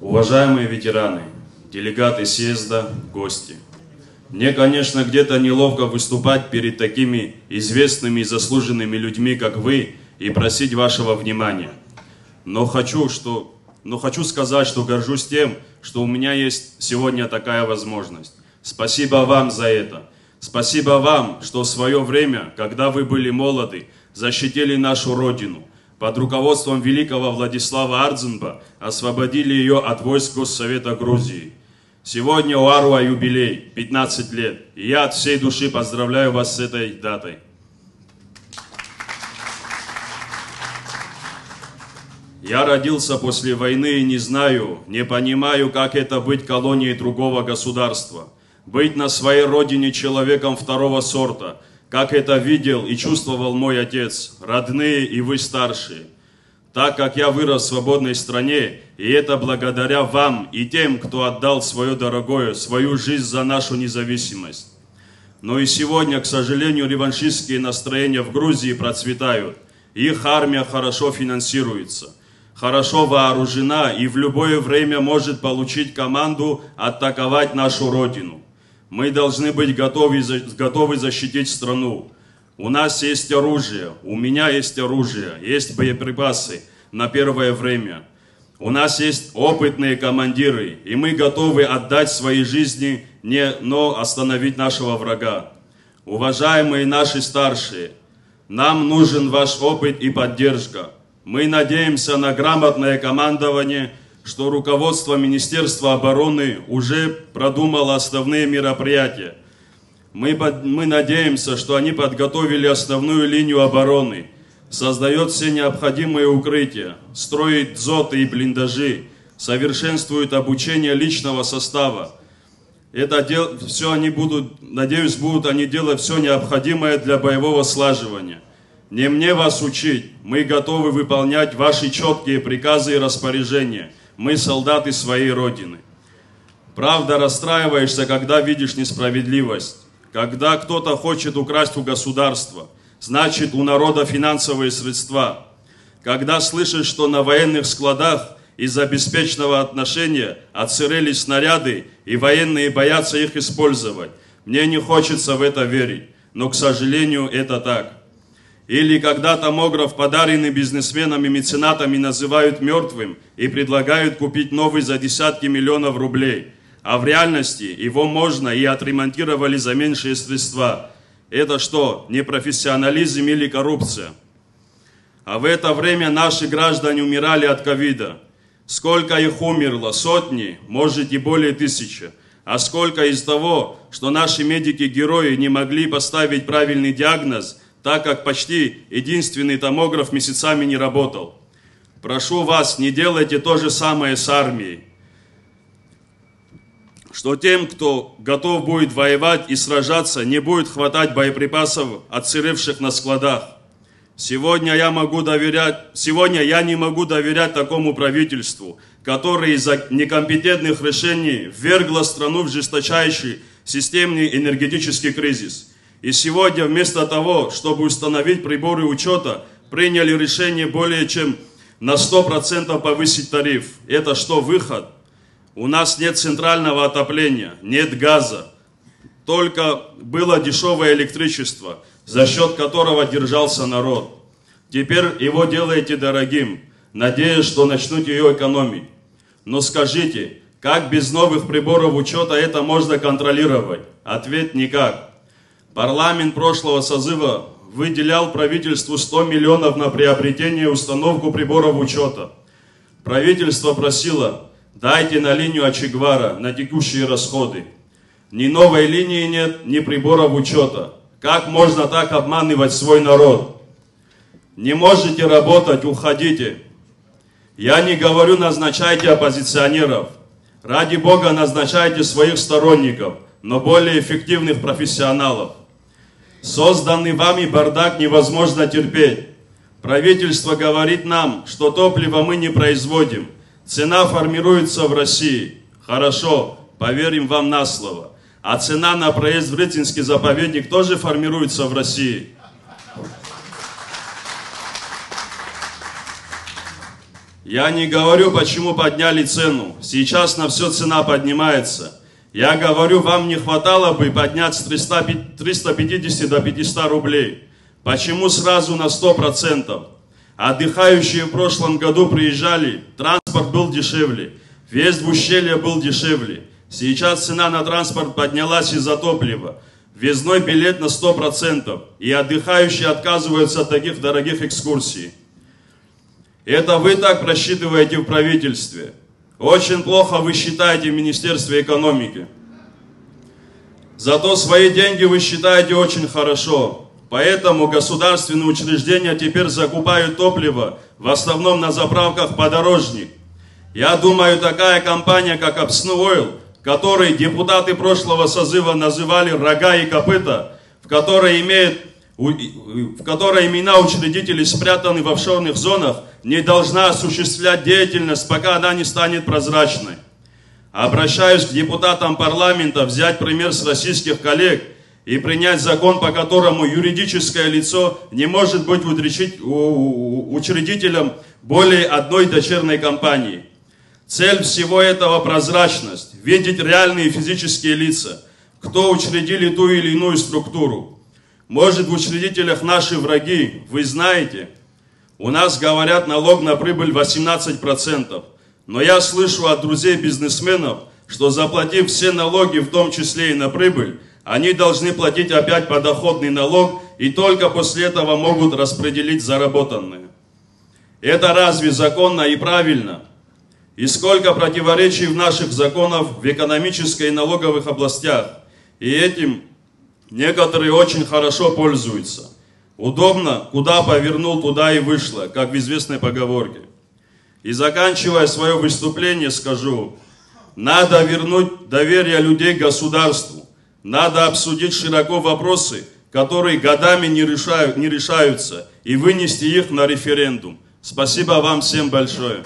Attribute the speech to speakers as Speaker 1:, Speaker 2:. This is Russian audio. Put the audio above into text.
Speaker 1: Уважаемые ветераны, делегаты съезда, гости. Мне, конечно, где-то неловко выступать перед такими известными и заслуженными людьми, как вы, и просить вашего внимания. Но хочу, что, но хочу сказать, что горжусь тем, что у меня есть сегодня такая возможность. Спасибо вам за это. Спасибо вам, что в свое время, когда вы были молоды, защитили нашу Родину. Под руководством великого Владислава Ардзенба освободили ее от войск Госсовета Грузии. Сегодня у Аруа юбилей, 15 лет. И я от всей души поздравляю вас с этой датой. Я родился после войны и не знаю, не понимаю, как это быть колонией другого государства. Быть на своей родине человеком второго сорта, как это видел и чувствовал мой отец, родные и вы старшие. Так как я вырос в свободной стране, и это благодаря вам и тем, кто отдал свое дорогое, свою жизнь за нашу независимость. Но и сегодня, к сожалению, реваншистские настроения в Грузии процветают. Их армия хорошо финансируется хорошо вооружена и в любое время может получить команду атаковать нашу Родину. Мы должны быть готовы, готовы защитить страну. У нас есть оружие, у меня есть оружие, есть боеприпасы на первое время. У нас есть опытные командиры, и мы готовы отдать свои жизни, не, но остановить нашего врага. Уважаемые наши старшие, нам нужен ваш опыт и поддержка. Мы надеемся на грамотное командование, что руководство Министерства обороны уже продумало основные мероприятия. Мы, мы надеемся, что они подготовили основную линию обороны, создает все необходимые укрытия, строит дзоты и блиндажи, совершенствует обучение личного состава. Это дел, все они будут, надеюсь, будут они делать все необходимое для боевого слаживания. Не мне вас учить, мы готовы выполнять ваши четкие приказы и распоряжения. Мы солдаты своей Родины. Правда, расстраиваешься, когда видишь несправедливость. Когда кто-то хочет украсть у государства, значит у народа финансовые средства. Когда слышишь, что на военных складах из-за беспечного отношения отсырели снаряды и военные боятся их использовать. Мне не хочется в это верить, но, к сожалению, это так. Или когда томограф, подаренный бизнесменами и меценатами, называют мертвым и предлагают купить новый за десятки миллионов рублей. А в реальности его можно и отремонтировали за меньшие средства. Это что, непрофессионализм или коррупция? А в это время наши граждане умирали от ковида. Сколько их умерло? Сотни, может и более тысячи. А сколько из того, что наши медики-герои не могли поставить правильный диагноз – так как почти единственный томограф месяцами не работал. Прошу вас, не делайте то же самое с армией. Что тем, кто готов будет воевать и сражаться, не будет хватать боеприпасов, отсыревших на складах. Сегодня я могу доверять, сегодня я не могу доверять такому правительству, которое из-за некомпетентных решений ввергло страну в жесточайший системный энергетический кризис – и сегодня вместо того, чтобы установить приборы учета, приняли решение более чем на 100% повысить тариф. Это что, выход? У нас нет центрального отопления, нет газа. Только было дешевое электричество, за счет которого держался народ. Теперь его делаете дорогим, надеясь, что начнут ее экономить. Но скажите, как без новых приборов учета это можно контролировать? Ответ никак. Парламент прошлого созыва выделял правительству 100 миллионов на приобретение и установку приборов учета. Правительство просило, дайте на линию Ачигвара на текущие расходы. Ни новой линии нет, ни приборов учета. Как можно так обманывать свой народ? Не можете работать, уходите. Я не говорю, назначайте оппозиционеров. Ради Бога назначайте своих сторонников, но более эффективных профессионалов. Созданный вами бардак невозможно терпеть. Правительство говорит нам, что топливо мы не производим. Цена формируется в России. Хорошо, поверим вам на слово. А цена на проезд в Рытинский заповедник тоже формируется в России. Я не говорю, почему подняли цену. Сейчас на все цена поднимается. Я говорю, вам не хватало бы поднять с 300, 350 до 500 рублей. Почему сразу на 100%? Отдыхающие в прошлом году приезжали, транспорт был дешевле, весь в ущелье был дешевле. Сейчас цена на транспорт поднялась из-за топлива. Везной билет на 100%, и отдыхающие отказываются от таких дорогих экскурсий. Это вы так просчитываете в правительстве. Очень плохо вы считаете в Министерстве экономики. Зато свои деньги вы считаете очень хорошо. Поэтому государственные учреждения теперь закупают топливо в основном на заправках подорожник. Я думаю, такая компания, как Обсну Ойл, которой депутаты прошлого созыва называли рога и копыта, в которой имеет в которой имена учредителей спрятаны в офшорных зонах, не должна осуществлять деятельность, пока она не станет прозрачной. Обращаюсь к депутатам парламента взять пример с российских коллег и принять закон, по которому юридическое лицо не может быть учредителем более одной дочерной компании. Цель всего этого прозрачность, видеть реальные физические лица, кто учредили ту или иную структуру. Может, в учредителях наши враги, вы знаете, у нас говорят налог на прибыль 18%. Но я слышу от друзей бизнесменов, что заплатив все налоги, в том числе и на прибыль, они должны платить опять подоходный налог и только после этого могут распределить заработанное. Это разве законно и правильно? И сколько противоречий в наших законах в экономической и налоговых областях. И этим Некоторые очень хорошо пользуются. Удобно, куда повернул, туда и вышло, как в известной поговорке. И заканчивая свое выступление, скажу, надо вернуть доверие людей государству. Надо обсудить широко вопросы, которые годами не, решают, не решаются, и вынести их на референдум. Спасибо вам всем большое.